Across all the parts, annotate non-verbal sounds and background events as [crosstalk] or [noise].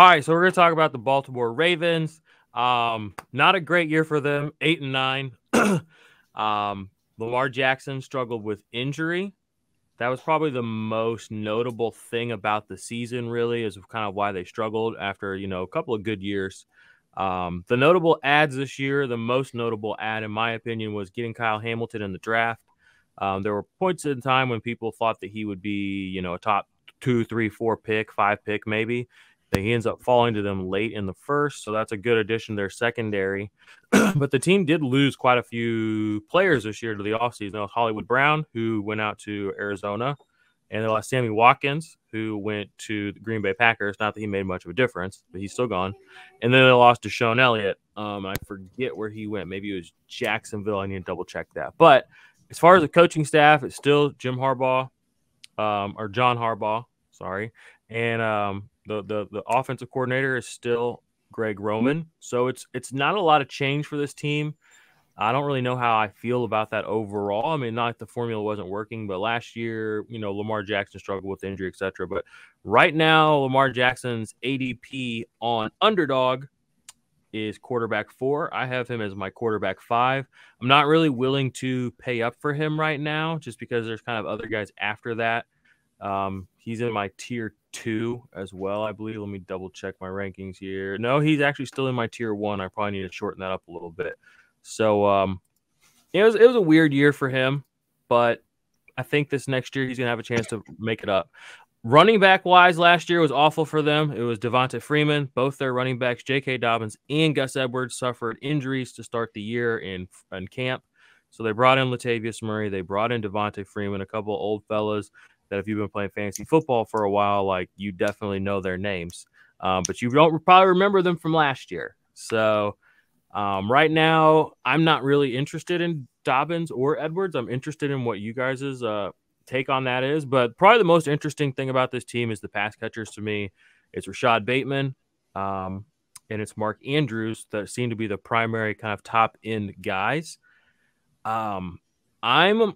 All right, so we're going to talk about the Baltimore Ravens. Um, not a great year for them, eight and nine. [clears throat] um, Lamar Jackson struggled with injury. That was probably the most notable thing about the season, really, is kind of why they struggled after you know a couple of good years. Um, the notable adds this year, the most notable add, in my opinion, was getting Kyle Hamilton in the draft. Um, there were points in time when people thought that he would be, you know, a top two, three, four pick, five pick, maybe. That he ends up falling to them late in the first, so that's a good addition to their secondary. [clears throat] but the team did lose quite a few players this year to the offseason. Lost Hollywood Brown, who went out to Arizona, and they lost Sammy Watkins, who went to the Green Bay Packers. Not that he made much of a difference, but he's still gone. And then they lost DeShon Elliott. Um, I forget where he went. Maybe it was Jacksonville. I need to double check that. But as far as the coaching staff, it's still Jim Harbaugh, um, or John Harbaugh, sorry, and um, the, the the offensive coordinator is still Greg Roman. So it's it's not a lot of change for this team. I don't really know how I feel about that overall. I mean, not the formula wasn't working, but last year, you know, Lamar Jackson struggled with injury, etc. But right now, Lamar Jackson's ADP on underdog is quarterback four. I have him as my quarterback five. I'm not really willing to pay up for him right now, just because there's kind of other guys after that. Um, he's in my tier two as well, I believe. Let me double check my rankings here. No, he's actually still in my tier one. I probably need to shorten that up a little bit. So um, it was it was a weird year for him, but I think this next year he's gonna have a chance to make it up. Running back wise, last year was awful for them. It was Devonta Freeman, both their running backs, J.K. Dobbins and Gus Edwards, suffered injuries to start the year in in camp. So they brought in Latavius Murray, they brought in Devonta Freeman, a couple old fellas that if you've been playing fantasy football for a while, like you definitely know their names, um, but you don't probably remember them from last year. So um, right now, I'm not really interested in Dobbins or Edwards. I'm interested in what you guys' uh, take on that is. But probably the most interesting thing about this team is the pass catchers to me. It's Rashod Bateman um, and it's Mark Andrews that seem to be the primary kind of top end guys. Um, I'm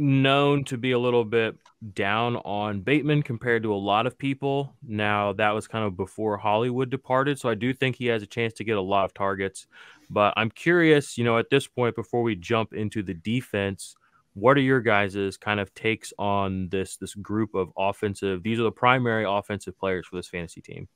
known to be a little bit down on Bateman compared to a lot of people. Now, that was kind of before Hollywood departed. So I do think he has a chance to get a lot of targets. But I'm curious, you know, at this point, before we jump into the defense, what are your guys' kind of takes on this this group of offensive? These are the primary offensive players for this fantasy team.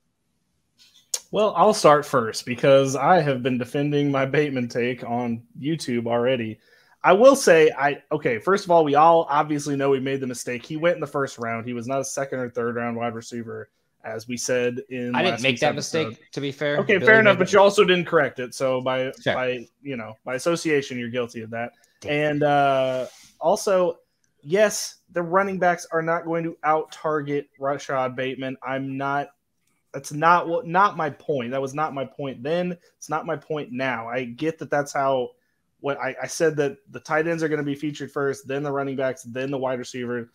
Well, I'll start first because I have been defending my Bateman take on YouTube already. I will say, I okay. First of all, we all obviously know we made the mistake. He went in the first round. He was not a second or third round wide receiver, as we said in. I didn't make that episode. mistake. To be fair, okay, Billy fair enough. But you also didn't correct it, so by sure. by you know by association, you're guilty of that. And uh, also, yes, the running backs are not going to out target Rashod Bateman. I'm not. That's not what. Not my point. That was not my point then. It's not my point now. I get that. That's how what I, I said that the tight ends are going to be featured first, then the running backs, then the wide receiver.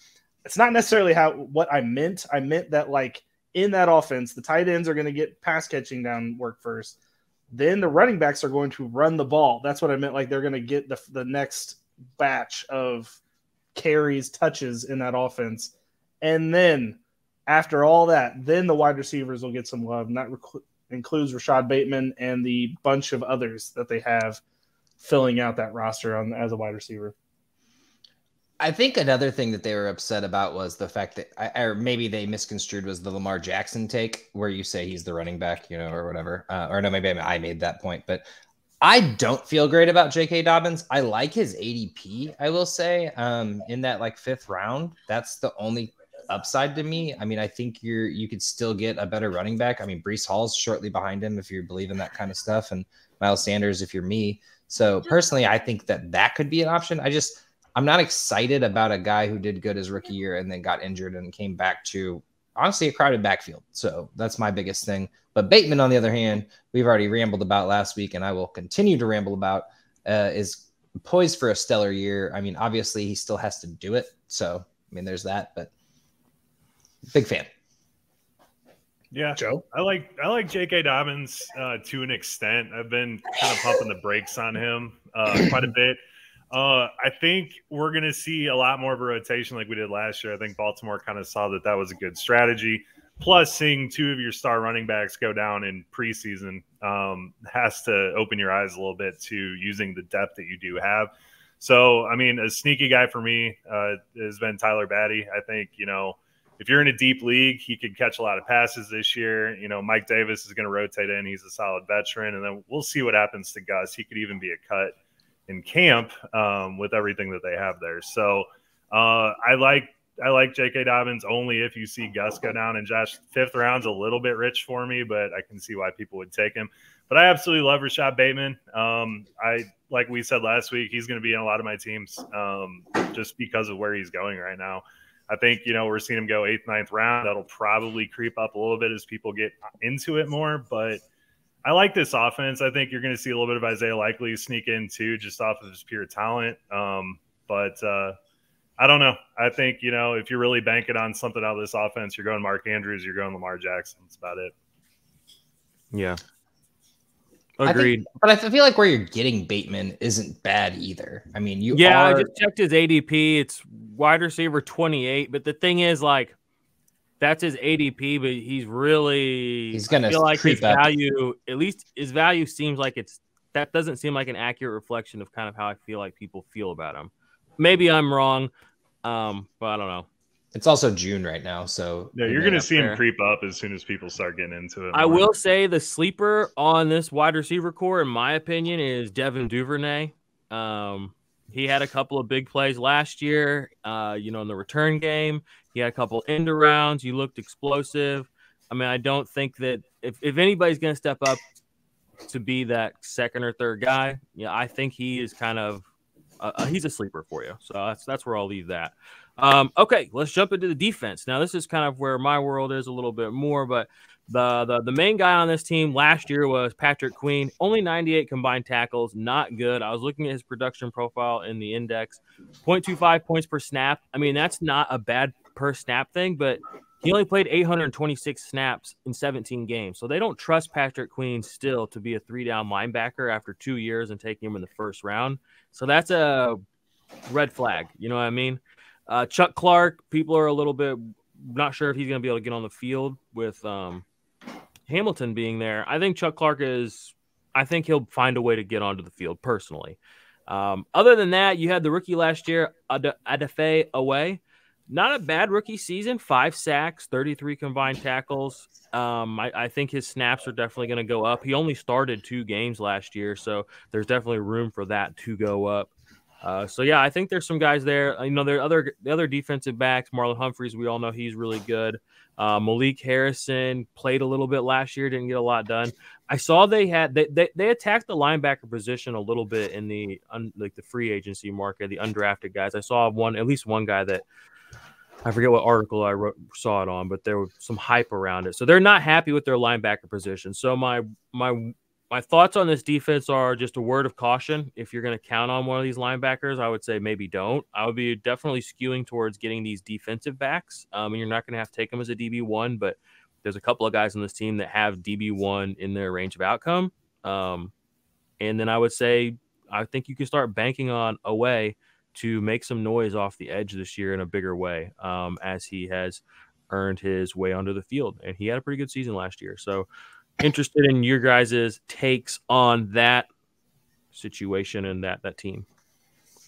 It's not necessarily how what I meant. I meant that like in that offense, the tight ends are going to get pass catching down work first. Then the running backs are going to run the ball. That's what I meant. Like they're going to get the the next batch of carries, touches in that offense, and then after all that, then the wide receivers will get some love. And that rec- includes Rashod Bateman and the bunch of others that they have filling out that roster on as a wide receiver. I think another thing that they were upset about was the fact that, or maybe they misconstrued, was the Lamar Jackson take, where you say he's the running back, you know, or whatever. Uh, or no, maybe I made that point, but I don't feel great about J.K. Dobbins. I like his ADP, I will say, um, in that like fifth round. That's the only upside to me. I mean, I think you're you could still get a better running back. I mean, Breece Hall's shortly behind him if you believe in that kind of stuff, and Miles Sanders if you're me. So personally, I think that that could be an option. I just I'm not excited about a guy who did good his rookie year and then got injured and came back to honestly a crowded backfield. So that's my biggest thing. But Bateman, on the other hand, we've already rambled about last week, and I will continue to ramble about uh, is poised for a stellar year. I mean, obviously he still has to do it. So I mean, there's that, but big fan. Yeah, Joe. I like I like J.K. Dobbins uh, to an extent. I've been kind of pumping the brakes on him uh, quite a bit. Uh, I think we're going to see a lot more of a rotation like we did last year. I think Baltimore kind of saw that that was a good strategy. plus seeing two of your star running backs go down in preseason um, has to open your eyes a little bit to using the depth that you do have. So, I mean, a sneaky guy for me uh, has been Tyler Badie. I think, you know, if you're in a deep league, he could catch a lot of passes this year. You know, Mike Davis is going to rotate in. He's a solid veteran. And then we'll see what happens to Gus. He could even be a cut in camp um, with everything that they have there. So uh, I like I like J.K. Dobbins only if you see Gus go down and Josh fifth round's a little bit rich for me, but I can see why people would take him. But I absolutely love Rashod Bateman. Um, I like we said last week, he's going to be in a lot of my teams um, just because of where he's going right now. I think you know we're seeing him go eighth, ninth round. That'll probably creep up a little bit as people get into it more, but. I like this offense. I think you're going to see a little bit of Isaiah Likely sneak in too, just off of his pure talent. Um, but uh, I don't know. I think, you know, if you're really banking on something out of this offense, you're going Mark Andrews, you're going Lamar Jackson. That's about it. Yeah. Agreed. I think, but I feel like where you're getting Bateman isn't bad either. I mean, you Yeah, are... I just checked his ADP. It's wide receiver 28, but the thing is like that's his ADP, but he's really he's gonna feel like his up. value at least his value seems like it's that doesn't seem like an accurate reflection of kind of how I feel like people feel about him. Maybe I'm wrong. Um, but I don't know. It's also June right now, so yeah, you're going to see him creep up as soon as people start getting into it. I will say the sleeper on this wide receiver corps, in my opinion, is Devin Duvernay. Um, he had a couple of big plays last year. Uh, you know, in the return game, he had a couple end rounds. He looked explosive. I mean, I don't think that if, if anybody's going to step up to be that second or third guy, yeah, I think he is kind of uh, uh, he's a sleeper for you. So that's that's where I'll leave that. Um, okay, let's jump into the defense. Now, this is kind of where my world is a little bit more, but the, the the main guy on this team last year was Patrick Queen. Only 98 combined tackles, not good. I was looking at his production profile in the index, 0.25 points per snap. I mean, that's not a bad per snap thing, but he only played 826 snaps in 17 games. So they don't trust Patrick Queen still to be a three down linebacker after two years and taking him in the first round. So that's a red flag. You know what I mean? Uh, Chuck Clark, people are a little bit not sure if he's going to be able to get on the field with um, Hamilton being there. I think Chuck Clark is, I think he'll find a way to get onto the field personally. Um, other than that, you had the rookie last year, Ad- Odafe Oweh. Not a bad rookie season. Five sacks, 33 combined tackles. Um, I, I, think his snaps are definitely going to go up. He only started two games last year, so there's definitely room for that to go up. Uh, so yeah, I think there's some guys there. You know, there are other the other defensive backs. Marlon Humphreys, we all know he's really good. Uh, Malik Harrison played a little bit last year, didn't get a lot done. I saw they had they, they, they attacked the linebacker position a little bit in the un, like the free agency market, the undrafted guys. I saw one at least one guy that I forget what article I wrote, saw it on, but there was some hype around it. So they're not happy with their linebacker position. So my my my thoughts on this defense are just a word of caution. If you're going to count on one of these linebackers, I would say maybe don't. I would be definitely skewing towards getting these defensive backs. Um, and you're not going to have to take them as a DB one, but there's a couple of guys on this team that have DB one in their range of outcome. Um, and then I would say I think you can start banking on Oweh to make some noise off the edge this year in a bigger way um, as he has earned his way onto the field. And he had a pretty good season last year. So, interested in your guys' takes on that situation and that that team.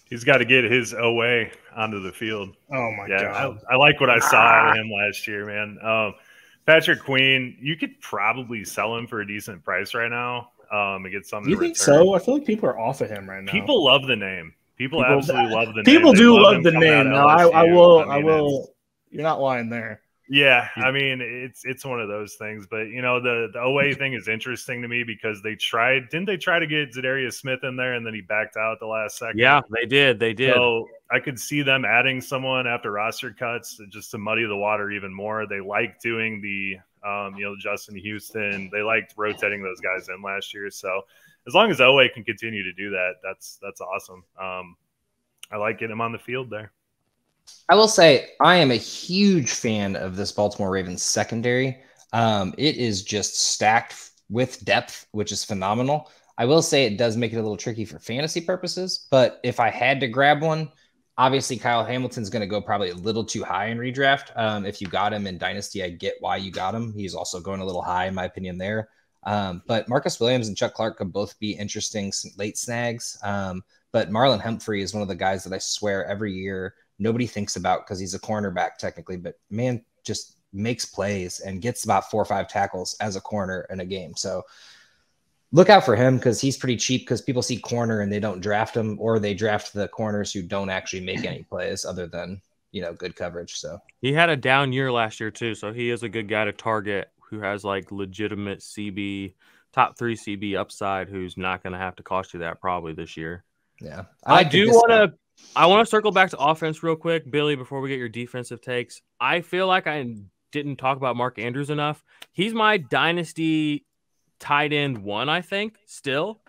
He's got to get his away onto the field. Oh my yeah, god! I, I, like what I saw ah. of him last year, man. Um, Patrick Queen, you could probably sell him for a decent price right now. Um, and get something. You think return. so? I feel like people are off of him right now. People love the name. People, people absolutely love the name. People do love, love the name. No, I, I, will. I, mean, I will. You're not lying there. Yeah, I mean it's it's one of those things, but you know the the Oweh thing is interesting to me because they tried didn't they try to get Za'Darius Smith in there and then he backed out the last second. Yeah, they did, they did. So I could see them adding someone after roster cuts just to muddy the water even more. They like doing the um, you know Justin Houston. They liked rotating those guys in last year, so as long as Oweh can continue to do that, that's that's awesome. Um, I like getting him on the field there. I will say I am a huge fan of this Baltimore Ravens secondary. Um, it is just stacked with depth, which is phenomenal. I will say it does make it a little tricky for fantasy purposes, but if I had to grab one, Obviously, Kyle Hamilton's going to go probably a little too high in redraft. Um, if you got him in Dynasty, I get why you got him. He's also going a little high, in my opinion, there. Um, but Marcus Williams and Chuck Clark could both be interesting late snags. Um, but Marlon Humphrey is one of the guys that I swear every year nobody thinks about because he's a cornerback technically, but man, just makes plays and gets about four or five tackles as a corner in a game. So look out for him because he's pretty cheap because people see corner and they don't draft him or they draft the corners who don't actually make any plays other than you know good coverage. So he had a down year last year too, so he is a good guy to target who has like legitimate CB top three CB upside who's not going to have to cost you that probably this year. Yeah, I, I do want to. I want to circle back to offense real quick, Billy, before we get your defensive takes. I feel like I didn't talk about Mark Andrews enough. He's my dynasty tight end one, I think, still.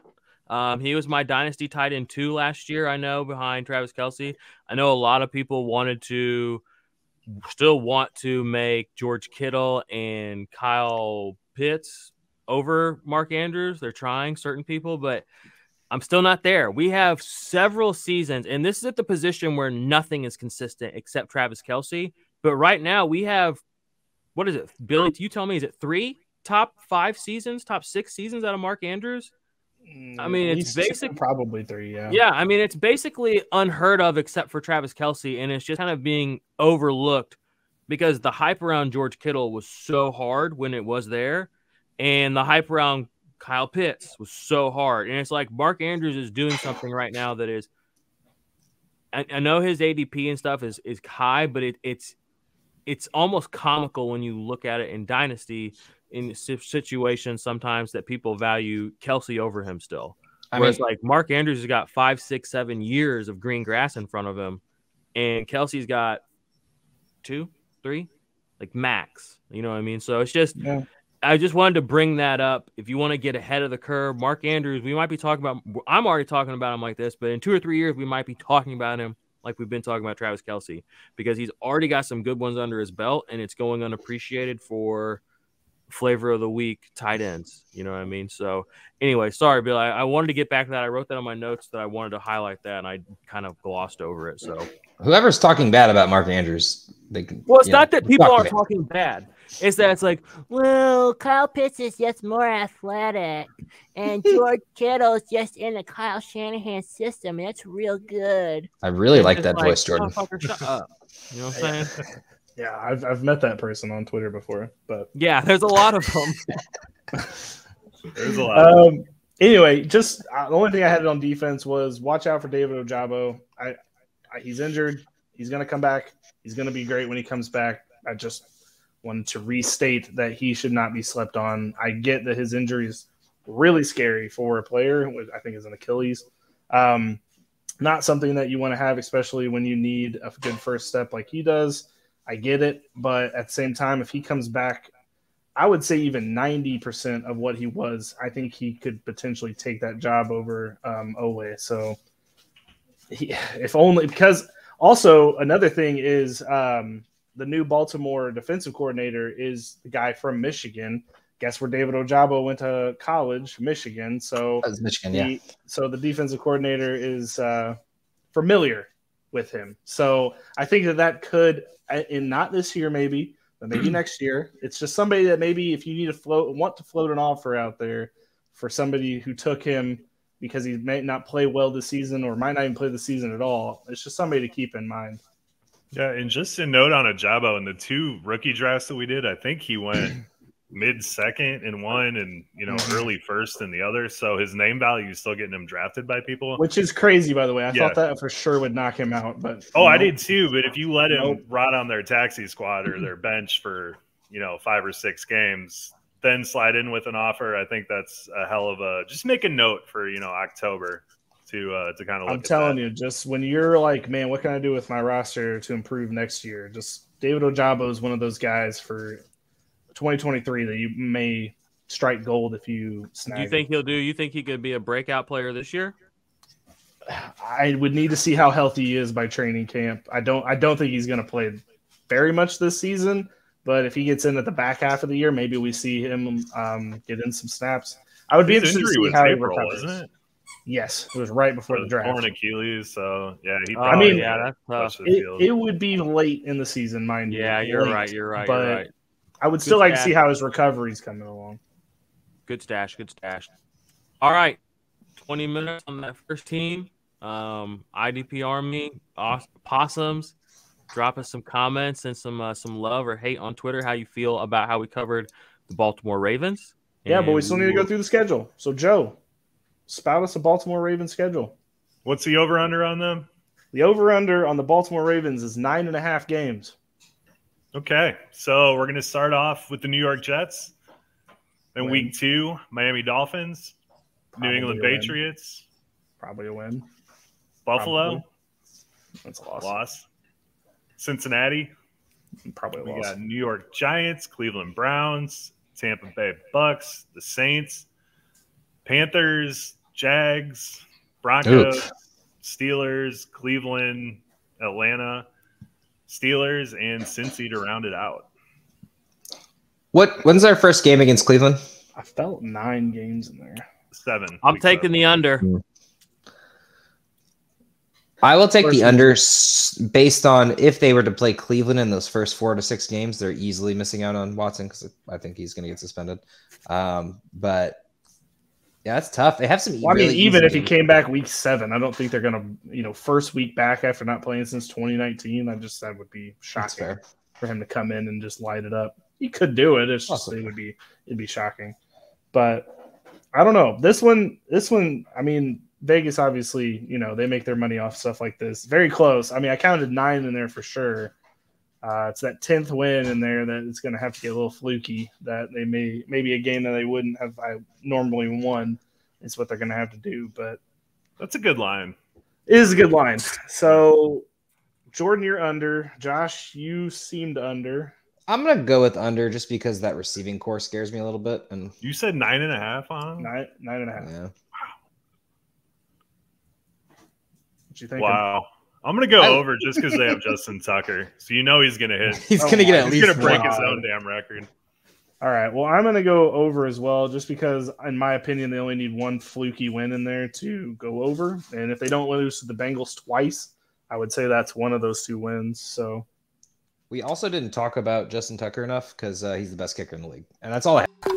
Um, he was my dynasty tight end two last year, I know, behind Travis Kelce. I know a lot of people wanted to still want to make George Kittle and Kyle Pitts over Mark Andrews. They're trying certain people, but I'm still not there. We have several seasons, and this is at the position where nothing is consistent except Travis Kelce. But right now, we have what is it, Billy? You tell me, is it three top five seasons, top six seasons out of Mark Andrews? Mm, I mean, it's basically probably three. Yeah. Yeah. I mean, it's basically unheard of except for Travis Kelce, And it's just kind of being overlooked because the hype around George Kittle was so hard when it was there. And the hype around Kyle Pitts was so hard. And it's like Mark Andrews is doing something right now that is, I, I know his ADP and stuff is, is high, but it, it's, it's almost comical when you look at it in Dynasty in situations sometimes that people value Kelce over him still. I Whereas mean, like Mark Andrews has got five, six, seven years of green grass in front of him, and Kelce's got two, three, like max. You know what I mean? So it's just yeah. I just wanted to bring that up. If you want to get ahead of the curve, Mark Andrews, we might be talking about. I'm already talking about him like this, but in two or three years, we might be talking about him like we've been talking about Travis Kelce because he's already got some good ones under his belt, and it's going unappreciated for flavor of the week tight ends. You know what I mean? So anyway, sorry, Bill. I, I, wanted to get back to that. I wrote that on my notes that I wanted to highlight that, and I kind of glossed over it. So whoever's talking bad about Mark Andrews, they can. Well, it's not know, that people are talking bad. It's that it's like, well, Kyle Pitts is just more athletic, and [laughs] George Kittle's just in the Kyle Shanahan system. And that's real good. I really like that like, voice, Jordan. Shut up. You know what I'm saying? [laughs] Yeah, I've I've met that person on Twitter before, but yeah, there's a lot of them. [laughs] there's a lot. Um, anyway, just uh, the only thing I had on defense was watch out for David Ojabo. I, I he's injured. He's gonna come back. He's gonna be great when he comes back. I just wanted to restate that he should not be slept on. I get that his injury is really scary for a player. Which I think is an Achilles. Um, not something that you want to have, especially when you need a good first step like he does. I get it, but at the same time, if he comes back, I would say even ninety percent of what he was, I think he could potentially take that job over um, Oweh. So, if only because also another thing is um, the new Baltimore defensive coordinator is the guy from Michigan. Guess where David Ojabo went to college, Michigan. So Michigan, the, yeah. So the defensive coordinator is uh, familiar with him. So I think that that could, in not this year, maybe, but maybe [clears throat] next year. It's just somebody that maybe if you need to float, want to float an offer out there for somebody who took him because he may not play well this season or might not even play the season at all. It's just somebody to keep in mind. Yeah, and just a note on Ojabo in the two rookie drafts that we did, I think he went [clears throat] mid second in one and you know mm-hmm. early first in the other. So his name value is still getting him drafted by people, which is crazy. By the way, I yeah. thought that for sure would knock him out, but oh, I did too. But if you let him nope. rot on their taxi squad or their bench for you know five or six games, then slide in with an offer, I think that's a hell of a. Just make a note for you know October to uh, to kind of. I'm telling you, just when you're like, man, what can I do with my roster to improve next year? Just David Ojabo is one of those guys for 2023 that you may strike gold if you snag. Do you think he'll do? You think he could be a breakout player this year? I would need to see how healthy he is by training camp. I don't. I don't think he's going to play very much this season. But if he gets in at the back half of the year, maybe we see him um, get in some snaps. I would be His interested to see how April, he recovers. Isn't it? Yes, it was right before the draft. Torn Achilles, so yeah. He I mean, yeah, that's tough. It, it, would be late in the season, mind you. Yeah, you're late, right. You're right. But you're right. I would still good like stash. to see how his recovery's coming along. Good stash. Good stash. All right, twenty minutes on that first team. Um, IDP Army, Possums. Drop us some comments and some uh, some love or hate on Twitter. How you feel about how we covered the Baltimore Ravens? Yeah, but we still need to go through the schedule. So Joe, spout us a Baltimore Ravens schedule. What's the over under on them? The over under on the Baltimore Ravens is nine and a half games. Okay, so we're going to start off with the New York Jets. Then win. week two, Miami Dolphins, Probably New England Patriots. Probably a win. Buffalo. Probably. That's a loss. Loss. Cincinnati. Probably a we loss. got New York Giants, Cleveland Browns, Tampa Bay Bucks, the Saints, Panthers, Jags, Broncos, Oops. Steelers, Cleveland, Atlanta, Steelers, and Cincy to round it out. What? When's our first game against Cleveland? I felt nine games in there. Seven. I'm taking seven. the under. Hmm. I will take the under based on if they were to play Cleveland in those first four to six games, they're easily missing out on Watson because I think he's going to get suspended. Um, but yeah, that's tough. They have some. Well, really I mean, even if games. he came back week seven, I don't think they're gonna, you know, first week back after not playing since 2019. I just that would be shocking for him to come in and just light it up. He could do it. It's just awesome. it would be it'd be shocking. But I don't know. This one, this one. I mean, Vegas obviously, you know, they make their money off stuff like this. Very close. I mean, I counted nine in there for sure. Uh, it's that tenth win in there that it's going to have to get a little fluky. That they may maybe a game that they wouldn't have I normally won is what they're going to have to do. But that's a good line. It is a good line. So Jordan, you're under. Josh, you seemed under. I'm gonna go with under just because that receiving corps scares me a little bit. And you said nine and a half on nine nine and a half. Yeah. What you think? Wow. I'm gonna go I, over just because they have [laughs] Justin Tucker, so you know he's gonna hit. He's oh, gonna get at he's least. He's gonna break his own damn record. All right. Well, I'm gonna go over as well, just because, in my opinion, they only need one fluky win in there to go over, and if they don't lose to the Bengals twice, I would say that's one of those two wins. So. We also didn't talk about Justin Tucker enough because uh, he's the best kicker in the league, and that's all I. Have.